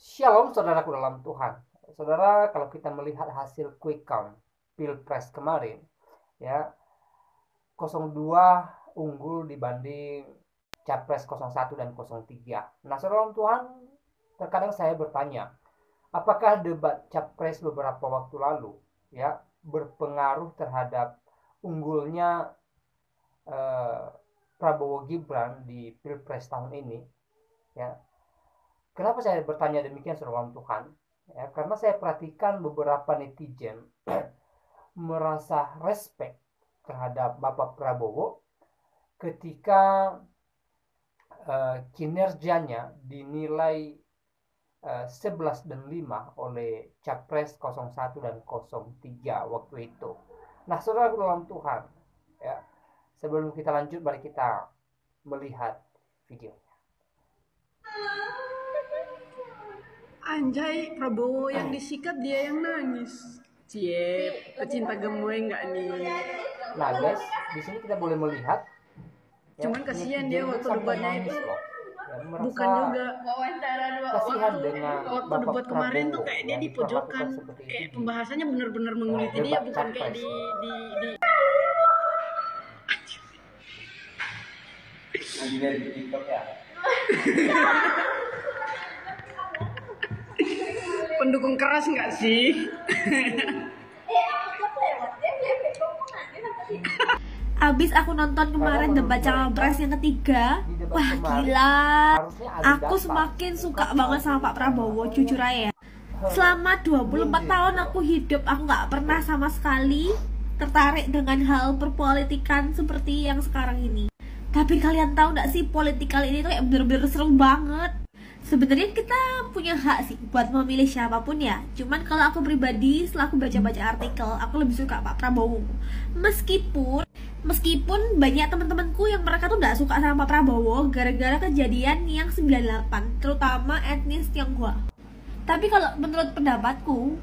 Shalom saudaraku dalam Tuhan. Saudara, kalau kita melihat hasil quick count Pilpres kemarin, ya 02 unggul dibanding Capres 01 dan 03. Nah, saudara Tuhan, terkadang saya bertanya, apakah debat Capres beberapa waktu lalu ya berpengaruh terhadap unggulnya eh, Prabowo Gibran di Pilpres tahun ini? Ya, Kenapa saya bertanya demikian saudara Tuhan? Ya, karena saya perhatikan beberapa netizen merasa respect terhadap Bapak Prabowo ketika uh, kinerjanya dinilai uh, eh, 11 dan 5 oleh Capres 01 dan 03 waktu itu. Nah, saudara dalam Tuhan, ya, sebelum kita lanjut, mari kita melihat videonya. Anjay, Prabowo yang disikat dia yang nangis. Cie, pecinta gemoy nggak nih? Nah guys, di sini kita boleh melihat. Ya, Cuman kasihan dia waktu debatnya itu. Ya, Bukan juga kasihan dengan waktu debat kemarin tuh kayak dia di pojokan kayak pembahasannya benar-benar menguliti nah, dia bukan kayak di di di Lagi dari TikTok ya. pendukung keras nggak sih? Abis aku nonton kemarin debat cawapres yang ketiga Wah gila. Aku semakin suka banget sama Pak Prabowo Jujur aja ya. Selama 24 tahun aku hidup Aku gak pernah sama sekali Tertarik dengan hal perpolitikan Seperti yang sekarang ini. Tapi kalian tahu gak sih Politikal ini tuh kayak bener-bener seru banget sebenarnya kita punya hak sih buat memilih siapa pun ya. Cuman kalau aku pribadi setelah aku baca-baca artikel aku lebih suka Pak Prabowo. Meskipun meskipun banyak teman-temanku yang mereka tuh nggak suka sama Pak Prabowo gara-gara kejadian yang 98 terutama etnis Tionghoa. Tapi kalau menurut pendapatku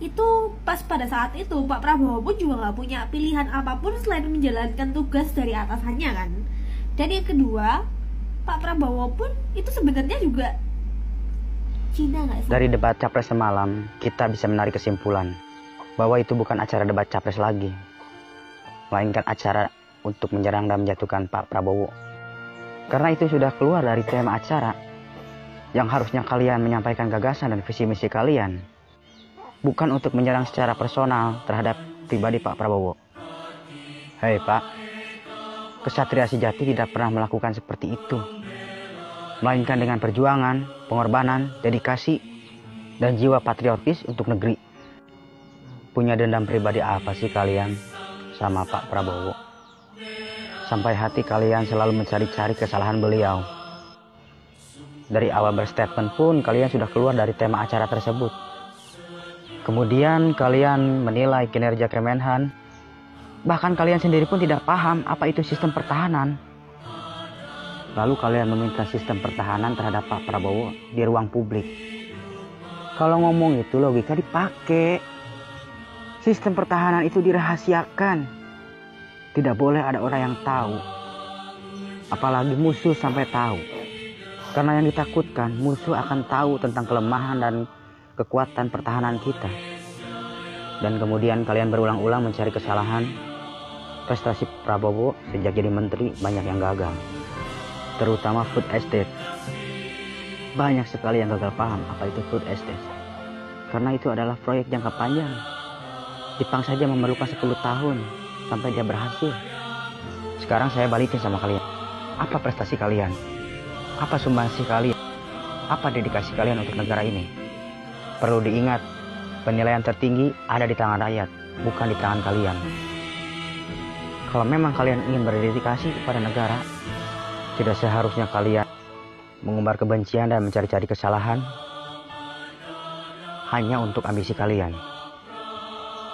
itu pas pada saat itu Pak Prabowo pun juga nggak punya pilihan apa pun selain menjalankan tugas dari atasannya kan. Dan yang kedua Pak Prabowo pun itu sebenarnya juga Cina nggak sih? Dari debat capres semalam, kita bisa menarik kesimpulan bahwa itu bukan acara debat capres lagi, melainkan acara untuk menyerang dan menjatuhkan Pak Prabowo. Karena itu sudah keluar dari tema acara yang harusnya kalian menyampaikan gagasan dan visi misi kalian, bukan untuk menyerang secara personal terhadap pribadi Pak Prabowo. Hei Pak, kesatria sejati tidak pernah melakukan seperti itu melainkan dengan perjuangan, pengorbanan, dedikasi, dan jiwa patriotis untuk negeri. Punya dendam pribadi apa sih kalian sama Pak Prabowo? Sampai hati kalian selalu mencari-cari kesalahan beliau. Dari awal berstatement pun kalian sudah keluar dari tema acara tersebut. Kemudian kalian menilai kinerja Kemenhan. Bahkan kalian sendiri pun tidak paham apa itu sistem pertahanan. Lalu kalian meminta sistem pertahanan terhadap Pak Prabowo di ruang publik. Kalau ngomong itu logika dipakai. Sistem pertahanan itu dirahasiakan. Tidak boleh ada orang yang tahu. Apalagi musuh sampai tahu. Karena yang ditakutkan musuh akan tahu tentang kelemahan dan kekuatan pertahanan kita. Dan kemudian kalian berulang-ulang mencari kesalahan. Prestasi Prabowo sejak jadi menteri banyak yang gagal terutama food estate. Banyak sekali yang gagal paham apa itu food estate. Karena itu adalah proyek jangka panjang. Jepang saja memerlukan 10 tahun sampai dia berhasil. Sekarang saya balikin sama kalian. Apa prestasi kalian? Apa sumbangsi kalian? Apa dedikasi kalian untuk negara ini? Perlu diingat, penilaian tertinggi ada di tangan rakyat, bukan di tangan kalian. Kalau memang kalian ingin berdedikasi kepada negara, tidak seharusnya kalian mengumbar kebencian dan mencari-cari kesalahan hanya untuk ambisi kalian.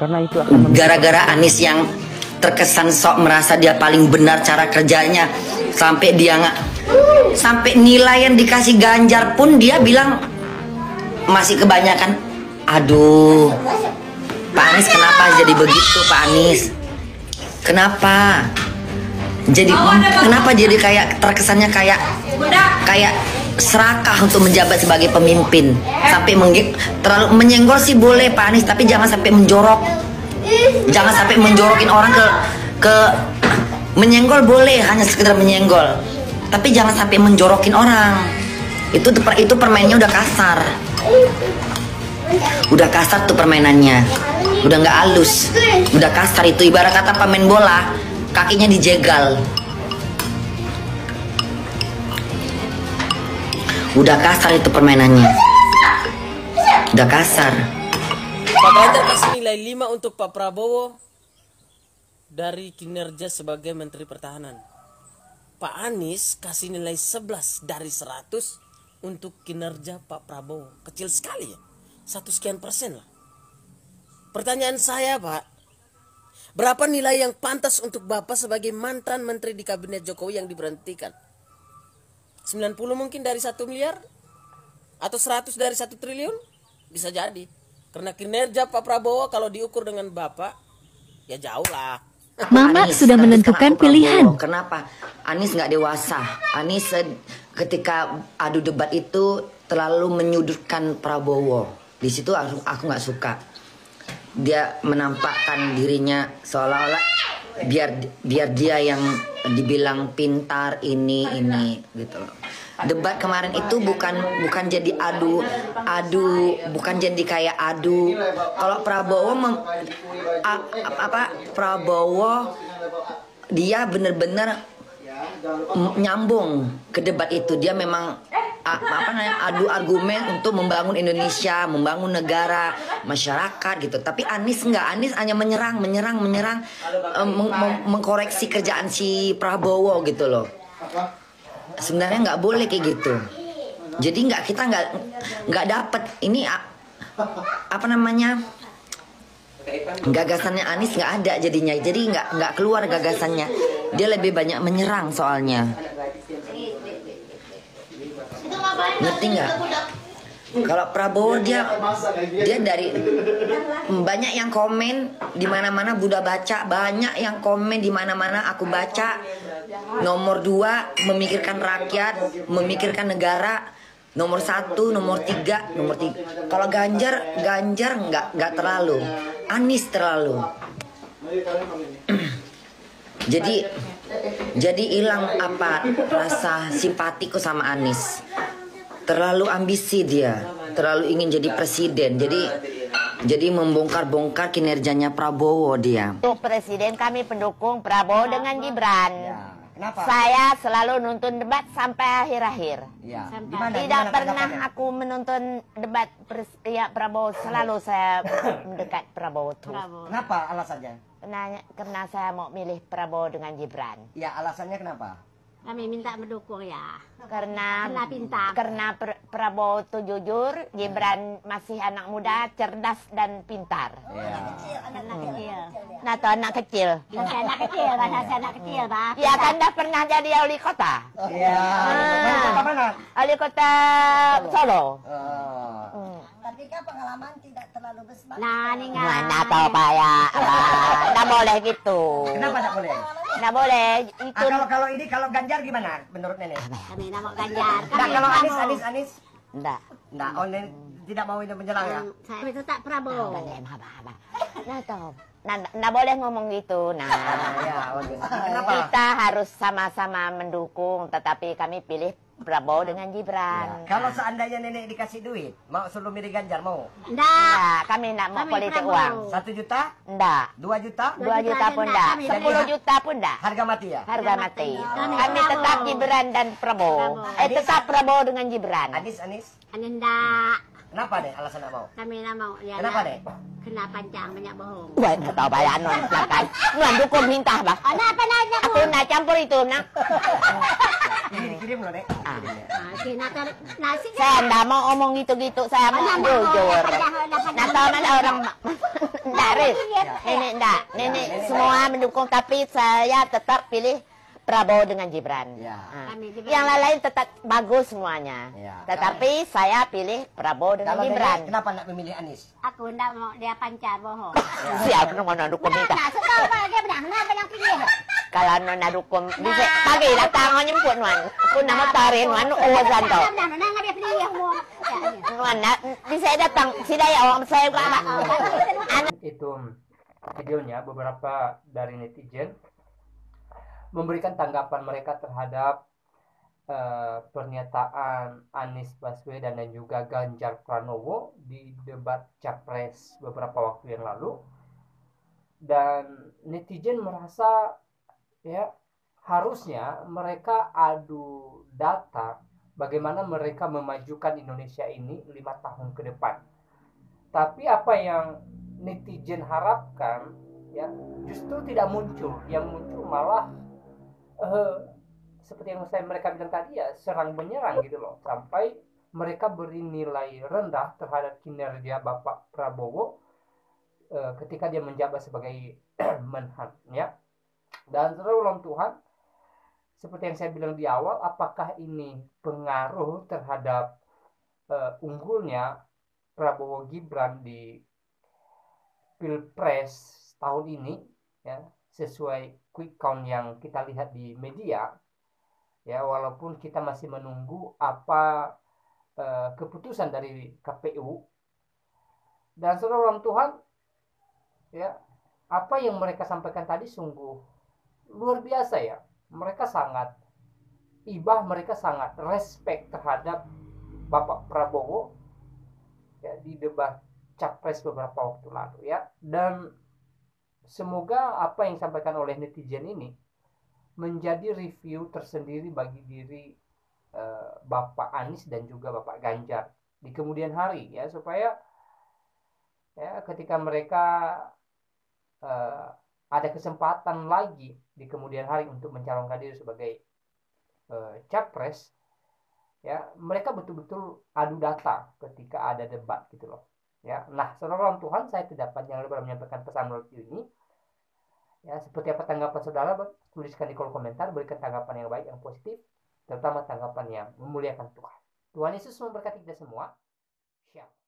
Karena itu akan gara-gara Anis yang terkesan sok merasa dia paling benar cara kerjanya sampai dia nggak sampai nilai yang dikasih Ganjar pun dia bilang masih kebanyakan. Aduh, Pak Anies kenapa jadi begitu Pak Anies? Kenapa? jadi kenapa jadi kayak terkesannya kayak kayak serakah untuk menjabat sebagai pemimpin? Sampai mengge- terlalu menyenggol sih boleh Pak Anies tapi jangan sampai menjorok. Jangan sampai menjorokin orang ke ke menyenggol boleh hanya sekedar menyenggol. Tapi jangan sampai menjorokin orang. Itu itu permainnya udah kasar. Udah kasar tuh permainannya udah nggak halus udah kasar itu ibarat kata pemain bola kakinya dijegal Udah kasar itu permainannya. Udah kasar. Pak Ganjar kasih nilai 5 untuk Pak Prabowo dari kinerja sebagai Menteri Pertahanan. Pak Anies kasih nilai 11 dari 100 untuk kinerja Pak Prabowo. Kecil sekali ya. Satu sekian persen lah. Pertanyaan saya Pak. Berapa nilai yang pantas untuk Bapak sebagai mantan menteri di kabinet Jokowi yang diberhentikan? 90 mungkin dari satu miliar atau 100 dari satu triliun bisa jadi karena kinerja Pak Prabowo kalau diukur dengan Bapak ya jauh lah Mama Anies, sudah menentukan pilihan. Kenapa? Anies nggak dewasa. Anies ketika adu debat itu terlalu menyudutkan Prabowo. Di situ aku aku nggak suka. Dia menampakkan dirinya seolah-olah biar biar dia yang dibilang pintar ini ini gitu loh. Debat kemarin itu bukan bukan jadi adu adu bukan jadi kayak adu. Kalau Prabowo mem, a, apa Prabowo dia bener-bener nyambung ke debat itu. Dia memang apa namanya adu argumen untuk membangun Indonesia, membangun negara, masyarakat gitu. Tapi Anies enggak, Anies hanya menyerang, menyerang, menyerang, um, meng meng mengkoreksi kerjaan si Prabowo gitu loh. Sebenarnya nggak boleh kayak gitu. Jadi nggak kita nggak nggak dapet ini apa namanya gagasannya Anies nggak ada jadinya jadi nggak nggak keluar gagasannya dia lebih banyak menyerang soalnya ngerti nggak? kalau Prabowo dia dia dari banyak yang komen di mana-mana Buddha baca. Banyak yang komen di mana-mana aku baca. Nomor dua memikirkan rakyat memikirkan negara. Nomor satu nomor tiga nomor tiga. Kalau Ganjar Ganjar nggak nggak terlalu. Anis terlalu. Jadi jadi hilang apa rasa simpatiku sama Anis terlalu ambisi dia, terlalu ingin jadi presiden. Jadi jadi membongkar-bongkar kinerjanya Prabowo dia. Untuk presiden kami pendukung Prabowo dengan Gibran. Ya. Kenapa? Saya selalu nonton debat sampai akhir-akhir. Ya. Tidak gimana pernah aku menonton debat pres, ya Prabowo. Selalu saya mendekat Prabowo terus. Kenapa alasannya? Karena, karena saya mau milih Prabowo dengan Gibran. Ya alasannya kenapa? Kami minta mendukung ya. Karena karena pintar. Karena Pr Prabowo itu jujur, Gibran masih anak muda, cerdas dan pintar. Iya. Anak kecil. Nah, tuh anak kecil. Masih anak kecil, masa anak kecil, Pak. Ya kan dah pernah jadi wali kota. Iya. Wali kota mana? Wali kota Solo. Oh. Hmm. Tapi kan pengalaman tidak terlalu besar. Nah, ini nggak. Mana tahu Pak ya. Nggak boleh gitu. Kenapa nggak boleh? Nggak boleh. Itu. Ah, kalau kalau ini kalau Ganjar gimana menurut nenek? Kami nama Ganjar. Nah, kalau Anies Anies Anies Enggak. Enggak, oh nenek tidak mau ini menyerang ya? Saya tetap Prabowo. Nah, tahu. Nah, nggak boleh ngomong gitu. Nah, ya, kita harus sama-sama mendukung, tetapi kami pilih Prabowo dengan Gibran. Ya. Kalau seandainya nenek dikasih duit, mau suruh milih Ganjar mau? Enggak. kami enggak mau kami politik Prabowo. uang. Satu juta? Enggak. Dua juta? Dua juta pun enggak. Sepuluh juta pun enggak. Harga mati ya? Harga mati. Kami, kami tetap Gibran dan Prabowo. Prabowo. Eh, tetap Prabowo dengan Gibran. Anis, Anis? Anis enggak. Kenapa deh alasan enggak mau? Kami enggak mau. Ya, Kenapa deh? Kena pancang banyak bohong. Wah, enggak tahu bayar non silakan. Nuan dukung minta, Bang. Oh, apa nanya Aku nak campur itu, nak. Loh, Dek. Ah. Nasi saya enggak mau omong gitu-gitu, saya mau jujur. Nah, tahu mana orang enggak, Riz. Nenek enggak. Nenek semua mendukung, tapi saya tetap pilih Prabowo dengan Gibran. Ya. Nah, yang lain-lain tetap bagus semuanya. Ya. Tetapi saya pilih Prabowo dengan Kalau Gibran. Kenapa nak memilih Anies? Aku enggak mau dia pancar bohong. Siapa yang mau dukung minta? Nah, sekarang dia bilang, kenapa yang pilih? Kalau nona dukung bisa pagi datang nyemput wan aku nama tarin wan oh zanto wan bisa datang. Sida ya orang saya apa itu videonya beberapa dari netizen memberikan tanggapan mereka terhadap uh, pernyataan Anies Baswedan dan juga Ganjar Pranowo di debat capres beberapa waktu yang lalu. Dan netizen merasa ya harusnya mereka adu data bagaimana mereka memajukan Indonesia ini lima tahun ke depan. Tapi apa yang netizen harapkan ya justru tidak muncul. Yang muncul malah uh, seperti yang saya mereka bilang tadi ya serang menyerang gitu loh. Sampai mereka beri nilai rendah terhadap kinerja Bapak Prabowo uh, ketika dia menjabat sebagai menhan ya dan terlalu Tuhan seperti yang saya bilang di awal apakah ini pengaruh terhadap uh, unggulnya Prabowo Gibran di pilpres tahun ini ya sesuai quick count yang kita lihat di media ya walaupun kita masih menunggu apa uh, keputusan dari KPU dan saudara Tuhan ya apa yang mereka sampaikan tadi sungguh luar biasa ya. Mereka sangat ibah mereka sangat respect terhadap Bapak Prabowo ya di debat capres beberapa waktu lalu ya. Dan semoga apa yang disampaikan oleh netizen ini menjadi review tersendiri bagi diri uh, Bapak Anies dan juga Bapak Ganjar di kemudian hari ya. Supaya ya ketika mereka uh, ada kesempatan lagi di kemudian hari untuk mencalonkan diri sebagai uh, capres ya mereka betul-betul adu data ketika ada debat gitu loh ya. Nah saudara Tuhan saya tidak panjang lebar menyampaikan pesan melalui ini. Ya seperti apa tanggapan saudara tuliskan di kolom komentar berikan tanggapan yang baik yang positif terutama tanggapan yang memuliakan Tuhan. Tuhan Yesus memberkati kita semua. Shalom